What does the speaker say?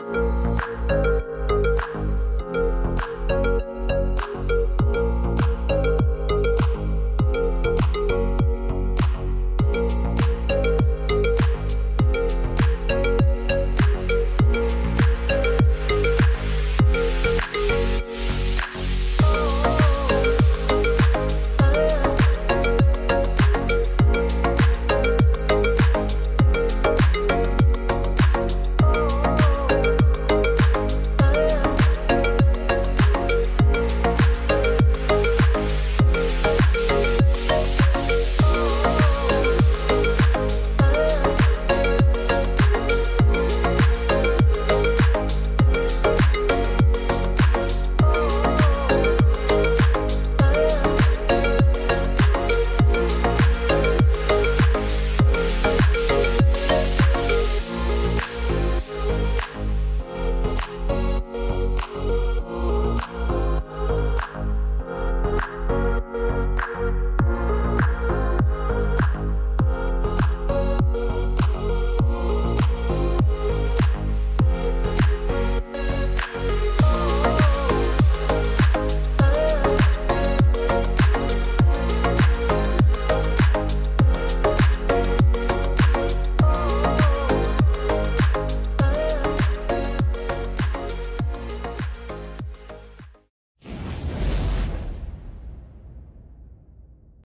Bye.